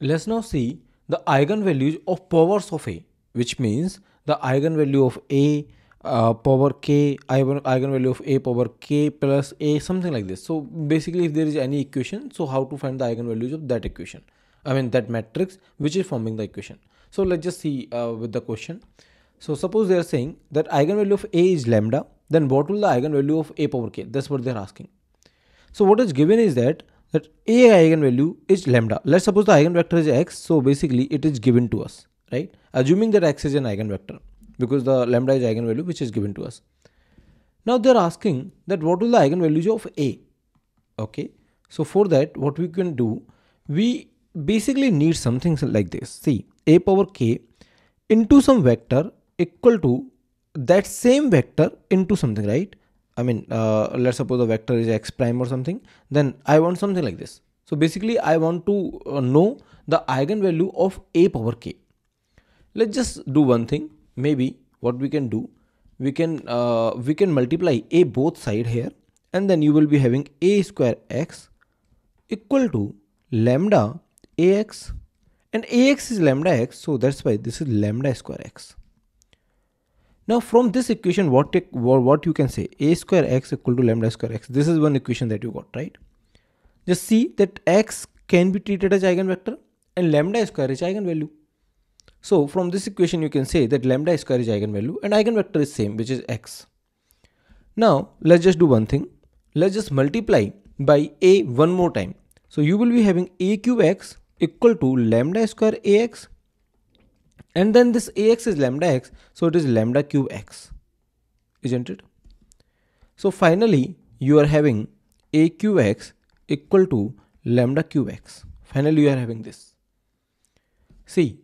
let's now see the eigenvalues of powers of A, which means the eigenvalue of A uh, power k eigen eigenvalue of a power k plus a something like this. So basically if there is any equation so how to find the eigenvalues of that equation? I mean that matrix which is forming the equation. So let's just see uh, with the question. So suppose they are saying that eigenvalue of a is lambda then what will the eigenvalue of a power k? That's what they're asking. So what is given is that that a eigenvalue is lambda let's suppose the eigenvector is x so basically it is given to us right assuming that x is an eigenvector because the lambda is eigenvalue which is given to us. Now they are asking that what will the eigenvalues of A? Okay. So for that what we can do, we basically need something like this. See A power K into some vector equal to that same vector into something, right? I mean, uh, let's suppose the vector is x prime or something, then I want something like this. So basically I want to uh, know the eigenvalue of a power k. Let's just do one thing maybe what we can do we can uh, we can multiply a both side here and then you will be having a square x equal to lambda ax and ax is lambda x so that's why this is lambda square x now from this equation what what you can say a square x equal to lambda square x this is one equation that you got right just see that x can be treated as eigenvector and lambda square is eigenvalue so from this equation you can say that lambda square is eigenvalue and eigenvector is same which is x. Now let's just do one thing. Let's just multiply by a one more time. So you will be having a cube x equal to lambda square ax and then this ax is lambda x so it is lambda cube x isn't it? So finally you are having a cube x equal to lambda cube x. Finally you are having this. See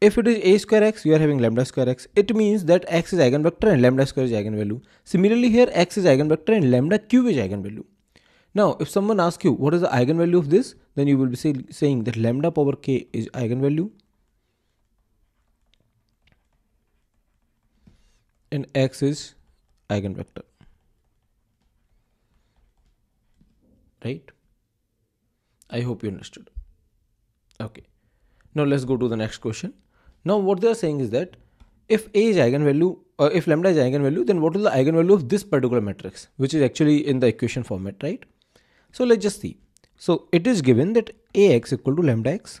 if it is a square x, you are having lambda square x. It means that x is eigenvector and lambda square is eigenvalue. Similarly here x is eigenvector and lambda cube is eigenvalue. Now if someone asks you what is the eigenvalue of this, then you will be say, saying that lambda power k is eigenvalue and x is eigenvector. Right? I hope you understood. Okay. Now let's go to the next question. Now what they are saying is that if A is eigenvalue or if lambda is eigenvalue, then what is the eigenvalue of this particular matrix, which is actually in the equation format, right? So let's just see. So it is given that Ax equal to lambda x.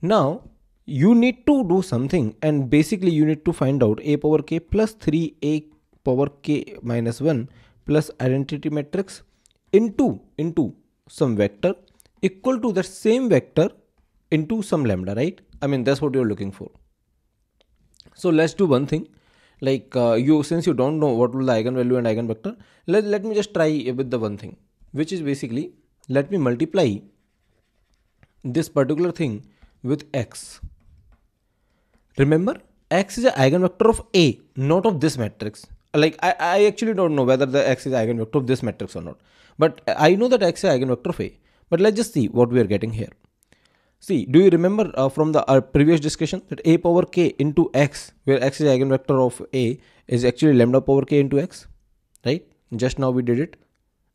Now you need to do something and basically you need to find out a power k plus 3a power k minus 1 plus identity matrix into into some vector equal to the same vector into some lambda, right? I mean, that's what you're looking for. So let's do one thing. Like uh, you, since you don't know what will the eigenvalue and eigenvector, let, let me just try with the one thing, which is basically, let me multiply this particular thing with x. Remember, x is an eigenvector of A, not of this matrix. Like I, I actually don't know whether the x is eigenvector of this matrix or not. But I know that x is eigenvector of A. But let's just see what we are getting here. See, do you remember uh, from the uh, previous discussion that a power k into x, where x is eigenvector of a, is actually lambda power k into x, right? Just now we did it.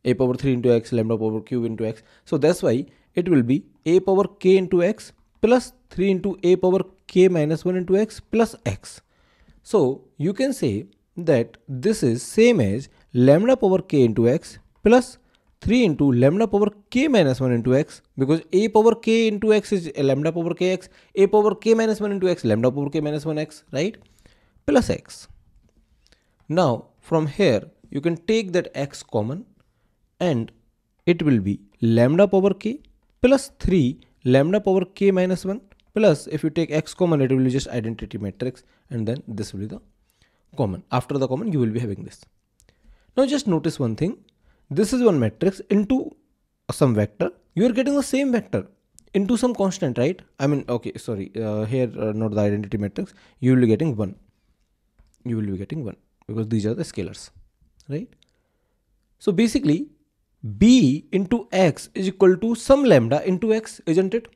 a power 3 into x, lambda power cube into x. So that's why it will be a power k into x plus 3 into a power k minus 1 into x plus x. So you can say that this is same as lambda power k into x plus 3 into lambda power k minus 1 into x because a power k into x is lambda power kx, a power k minus 1 into x, lambda power k minus 1x, right? Plus x. Now from here you can take that x common and it will be lambda power k plus 3 lambda power k minus 1 plus if you take x common it will be just identity matrix and then this will be the common. After the common you will be having this. Now just notice one thing. This is one matrix into some vector. You are getting the same vector into some constant right? I mean okay sorry uh, here uh, not the identity matrix. You will be getting one. You will be getting one because these are the scalars right? So basically b into x is equal to some lambda into x isn't it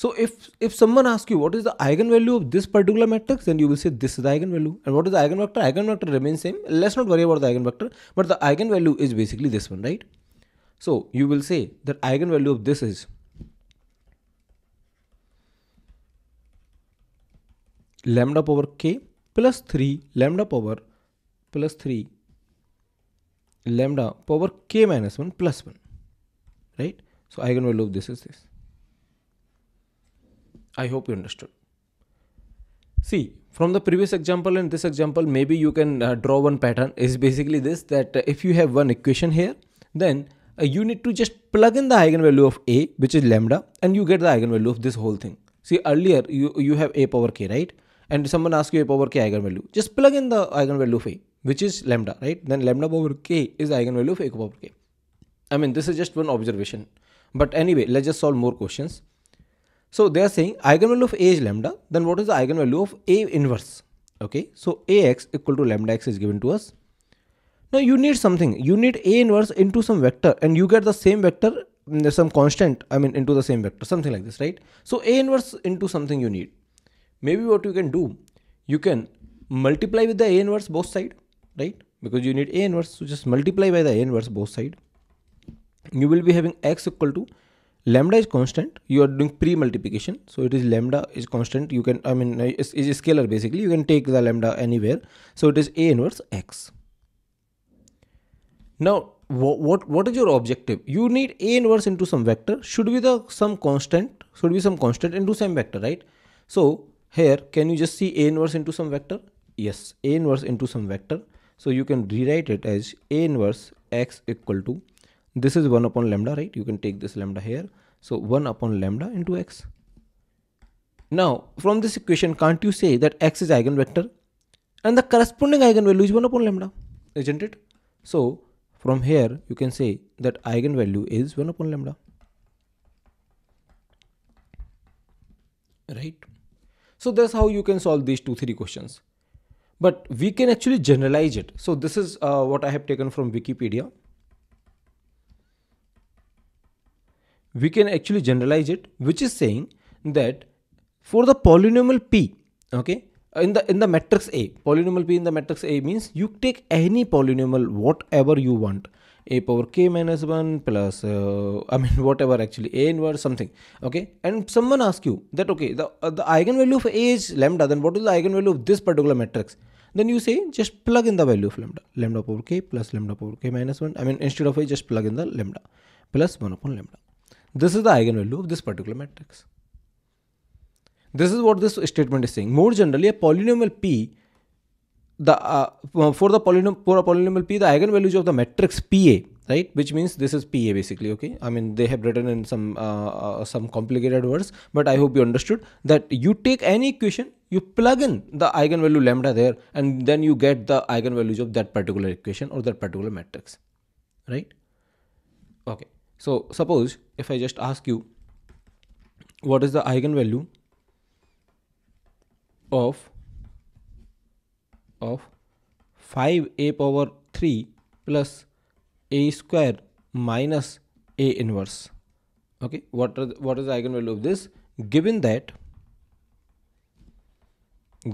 so if, if someone asks you what is the eigenvalue of this particular matrix, then you will say this is the eigenvalue. And what is the eigenvector? Eigenvector remains same. Let's not worry about the eigenvector, but the eigenvalue is basically this one, right? So you will say that eigenvalue of this is lambda power k plus 3 lambda power plus 3 lambda power k minus 1 plus 1 right so eigenvalue of this is this i hope you understood. See from the previous example and this example maybe you can uh, draw one pattern. Is basically this that uh, if you have one equation here then uh, you need to just plug in the eigenvalue of a which is lambda and you get the eigenvalue of this whole thing. See earlier you you have a power k right? And someone asks you a power k eigenvalue. Just plug in the eigenvalue of a which is lambda right? Then lambda power k is the eigenvalue of a power k. I mean this is just one observation. But anyway let's just solve more questions so they are saying eigenvalue of a is lambda then what is the eigenvalue of a inverse okay so ax equal to lambda x is given to us now you need something. You need A inverse into some vector and you get the same vector, mm, some constant, I mean into the same vector, something like this, right? So A inverse into something you need. Maybe what you can do, you can multiply with the A inverse both side, right? Because you need A inverse, so just multiply by the A inverse both side. You will be having x equal to lambda is constant you are doing pre-multiplication so it is lambda is constant you can i mean it's, is scalar basically you can take the lambda anywhere so it is a inverse x now, what, what, what is your objective? You need A inverse into some vector should be the some constant, should be some constant into some vector, right? So here, can you just see A inverse into some vector? Yes, A inverse into some vector. So you can rewrite it as A inverse x equal to, this is 1 upon lambda, right? You can take this lambda here. So 1 upon lambda into x. Now, from this equation, can't you say that x is eigenvector? And the corresponding eigenvalue is 1 upon lambda, isn't it? So from here, you can say that eigenvalue is 1 upon lambda. Right? So that's how you can solve these two, three questions. But we can actually generalize it. So this is uh, what I have taken from Wikipedia. We can actually generalize it, which is saying that for the polynomial p, okay, in the in the matrix A, polynomial P in the matrix A means you take any polynomial whatever you want. A power k minus 1 plus uh, I mean whatever actually a inverse something okay? And someone asks you that okay the uh, the eigenvalue of a is lambda then what is the eigenvalue of this particular matrix? Then you say just plug in the value of lambda lambda power k plus lambda power k minus 1 I mean instead of a just plug in the lambda plus 1 upon lambda this is the eigenvalue of this particular matrix this is what this statement is saying. More generally, a polynomial P, the uh, for the polynomial for a polynomial P, the eigenvalues of the matrix PA, right? Which means this is PA basically. Okay, I mean they have written in some uh, uh, some complicated words, but I hope you understood that you take any equation, you plug in the eigenvalue lambda there, and then you get the eigenvalues of that particular equation or that particular matrix, right? Okay, so suppose if I just ask you, what is the eigenvalue of of 5a power 3 plus a square minus a inverse? Okay what the, what is the eigenvalue of this? Given that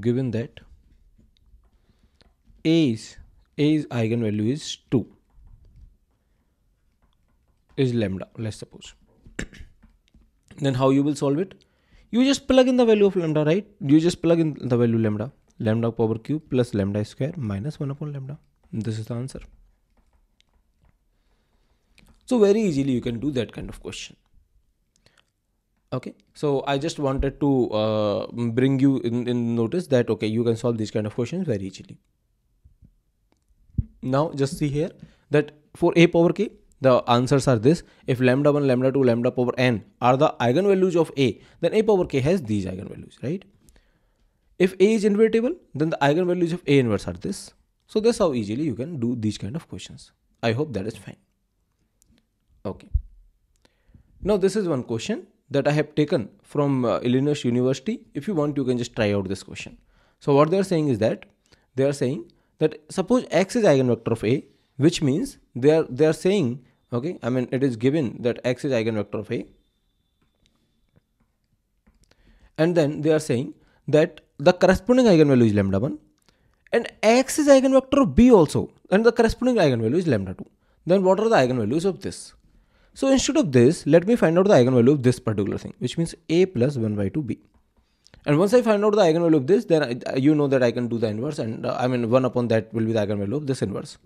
given that a's a's eigenvalue is 2 is lambda let's suppose then how you will solve it you just plug in the value of lambda, right? You just plug in the value lambda, lambda power cube plus lambda square minus 1 upon lambda. This is the answer. So very easily you can do that kind of question. Okay, so I just wanted to uh, bring you in, in notice that okay, you can solve these kind of questions very easily. Now just see here that for a power k, the answers are this. If lambda 1 lambda 2 lambda power n are the eigenvalues of a then a power k has these eigenvalues right? If a is invertible then the eigenvalues of a inverse are this. So that's how easily you can do these kind of questions. I hope that is fine. Okay. Now this is one question that i have taken from uh, illinois university. If you want you can just try out this question. So what they are saying is that they are saying that suppose x is eigenvector of a which means they are they are saying okay? I mean it is given that x is eigenvector of a. And then they are saying that the corresponding eigenvalue is lambda 1 and x is eigenvector of b also. And the corresponding eigenvalue is lambda 2 then what are the eigenvalues of this? So instead of this let me find out the eigenvalue of this particular thing which means a plus 1 by 2 b. And once I find out the eigenvalue of this then I, you know that I can do the inverse and uh, I mean 1 upon that will be the eigenvalue of this inverse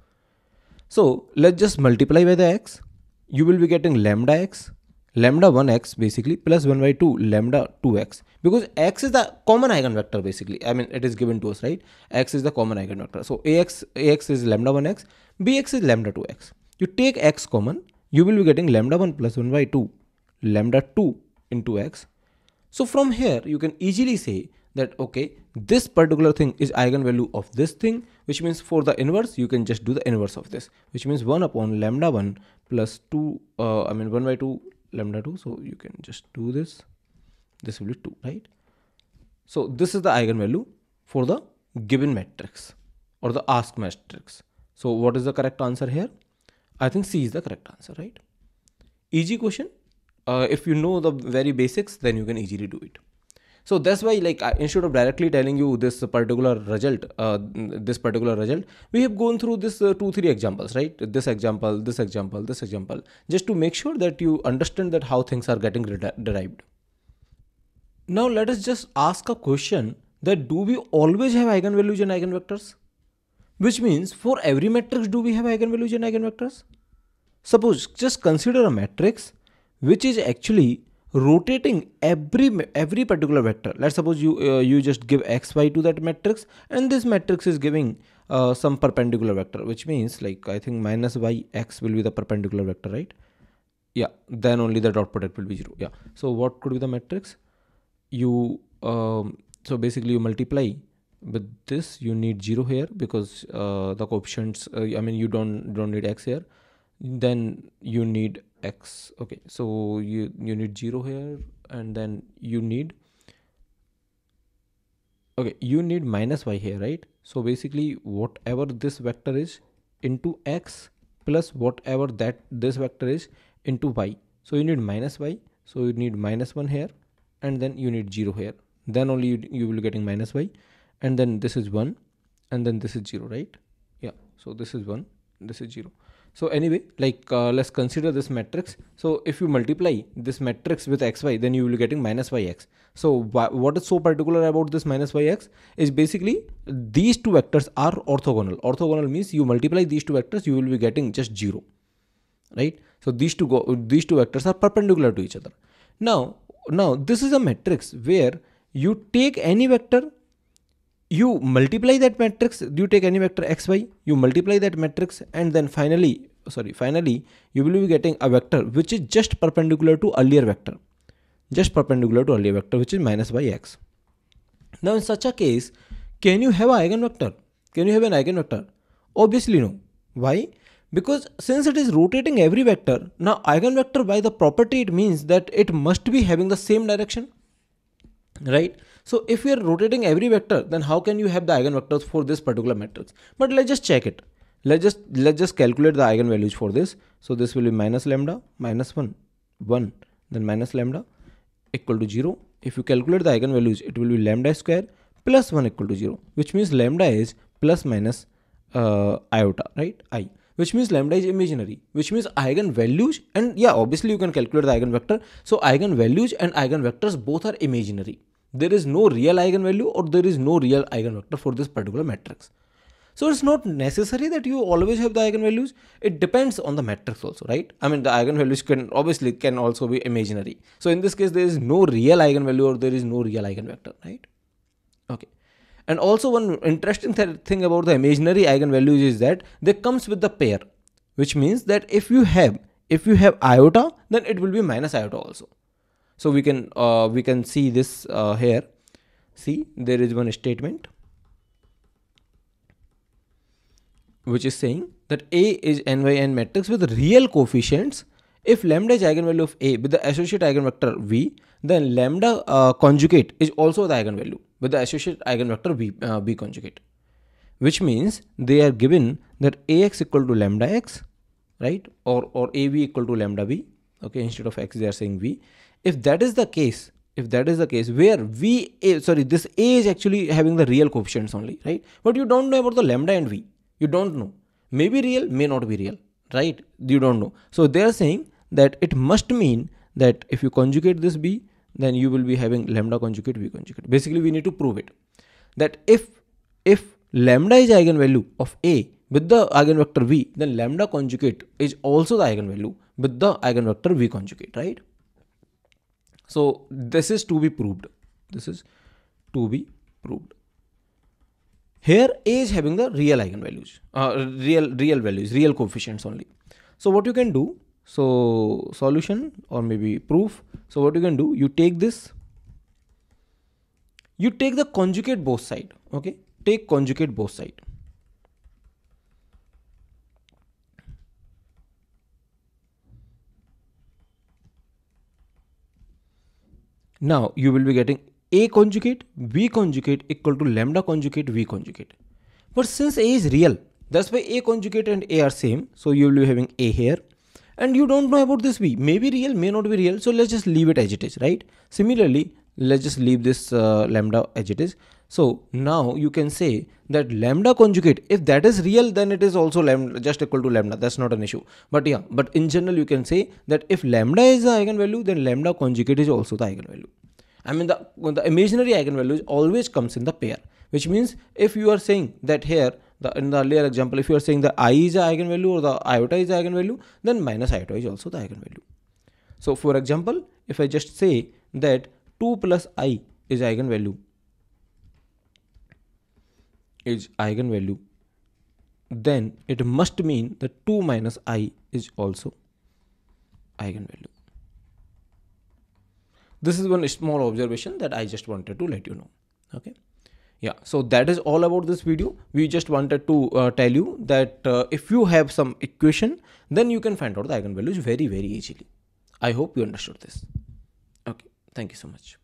so let's just multiply by the x. You will be getting lambda x lambda 1x basically plus 1 by 2 lambda 2x because x is the common eigenvector basically. I mean it is given to us right? X is the common eigenvector. So ax ax is lambda 1x bx is lambda 2x you take x common you will be getting lambda 1 plus 1 by 2 lambda 2 into x. So from here you can easily say that okay this particular thing is eigenvalue of this thing which means for the inverse you can just do the inverse of this which means 1 upon lambda 1 plus 2 uh, i mean 1 by 2 lambda 2 so you can just do this. This will be 2 right? So this is the eigenvalue for the given matrix or the ask matrix. So what is the correct answer here? I think c is the correct answer right? Easy question. Uh, if you know the very basics then you can easily do it so that's why like instead of directly telling you this particular result uh, this particular result we have gone through this uh, two three examples right? This example this example this example just to make sure that you understand that how things are getting derived. Now let us just ask a question that do we always have eigenvalues and eigenvectors? Which means for every matrix do we have eigenvalues and eigenvectors? Suppose just consider a matrix which is actually rotating every every particular vector. Let's suppose you uh, you just give x y to that matrix and this matrix is giving uh, some perpendicular vector which means like i think minus y x will be the perpendicular vector right? Yeah then only the dot product will be zero. Yeah. So what could be the matrix? You um, so basically you multiply with this you need zero here because uh, the coefficients uh, i mean you don't don't need x here then you need x. Okay so you you need 0 here and then you need okay you need minus y here right? So basically whatever this vector is into x plus whatever that this vector is into y. So you need minus y so you need minus 1 here and then you need 0 here. Then only you, you will be getting minus y and then this is 1 and then this is 0 right? Yeah so this is 1 this is 0 so anyway, like uh, let's consider this matrix. So if you multiply this matrix with xy, then you will be getting minus yx. So what is so particular about this minus yx is basically these two vectors are orthogonal. Orthogonal means you multiply these two vectors, you will be getting just zero, right? So these two go, these two vectors are perpendicular to each other. Now, now this is a matrix where you take any vector you multiply that matrix you take any vector xy you multiply that matrix and then finally sorry finally you will be getting a vector which is just perpendicular to earlier vector. Just perpendicular to earlier vector which is minus by x. Now in such a case can you have an eigenvector? Can you have an eigenvector? Obviously no. Why? Because since it is rotating every vector now eigenvector by the property it means that it must be having the same direction right? So if we are rotating every vector, then how can you have the eigenvectors for this particular matrix? But let's just check it. Let's just let's just calculate the eigenvalues for this. So this will be minus lambda minus 1, 1, then minus lambda equal to 0. If you calculate the eigenvalues, it will be lambda square plus 1 equal to 0, which means lambda is plus minus uh, iota, right? I which means lambda is imaginary, which means eigenvalues and yeah, obviously you can calculate the eigenvector. So eigenvalues and eigenvectors both are imaginary there is no real eigenvalue or there is no real eigenvector for this particular matrix. So it's not necessary that you always have the eigenvalues. It depends on the matrix also, right? I mean, the eigenvalues can obviously can also be imaginary. So in this case, there is no real eigenvalue or there is no real eigenvector, right? Okay. And also one interesting th thing about the imaginary eigenvalues is that they comes with the pair, which means that if you have if you have iota, then it will be minus iota also so we can uh, we can see this uh, here see there is one statement which is saying that A is n by n matrix with real coefficients. If lambda is eigenvalue of A with the associate eigenvector V then lambda uh, conjugate is also the eigenvalue with the associate eigenvector V, uh, B conjugate. Which means they are given that Ax equal to lambda x right? Or or AV equal to lambda V okay instead of x they are saying V. If that is the case if that is the case where v a, sorry this a is actually having the real coefficients only right? But you don't know about the lambda and v you don't know. May be real may not be real right? You don't know. So they are saying that it must mean that if you conjugate this b then you will be having lambda conjugate v conjugate. Basically we need to prove it. That if if lambda is eigenvalue of a with the eigenvector v then lambda conjugate is also the eigenvalue with the eigenvector v conjugate right? So this is to be proved. This is to be proved here a is having the real eigenvalues uh, real real values real coefficients only. So what you can do so solution or maybe proof. So what you can do you take this you take the conjugate both side okay? Take conjugate both side. Now you will be getting a conjugate B conjugate equal to lambda conjugate v conjugate. But since a is real that's why a conjugate and a are same. So you will be having a here. And you don't know about this v. May be real may not be real. So let's just leave it as it is right? Similarly let's just leave this uh, lambda as it is. So now you can say that lambda conjugate if that is real then it is also lambda just equal to lambda. That's not an issue. But yeah but in general you can say that if lambda is the eigenvalue then lambda conjugate is also the eigenvalue i mean the, the imaginary eigenvalue always comes in the pair which means if you are saying that here the in the earlier example if you are saying the i is the eigenvalue or the iota is the eigenvalue then minus iota is also the eigenvalue. So for example if i just say that 2 plus i is eigenvalue is eigenvalue then it must mean that 2 minus i is also eigenvalue this is one small observation that i just wanted to let you know. Okay? Yeah. So that is all about this video. We just wanted to uh, tell you that uh, if you have some equation then you can find out the eigenvalues very very easily. I hope you understood this. Okay. Thank you so much